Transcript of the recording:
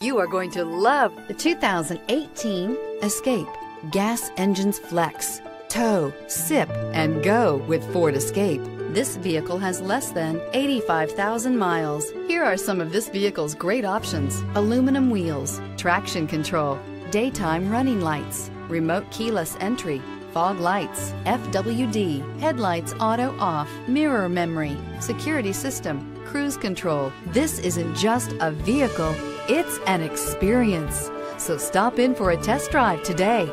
You are going to love the 2018 Escape. Gas engines flex, tow, sip, and go with Ford Escape. This vehicle has less than 85,000 miles. Here are some of this vehicle's great options. Aluminum wheels, traction control, daytime running lights, remote keyless entry, fog lights, FWD, headlights auto off, mirror memory, security system, cruise control. This isn't just a vehicle, it's an experience. So stop in for a test drive today.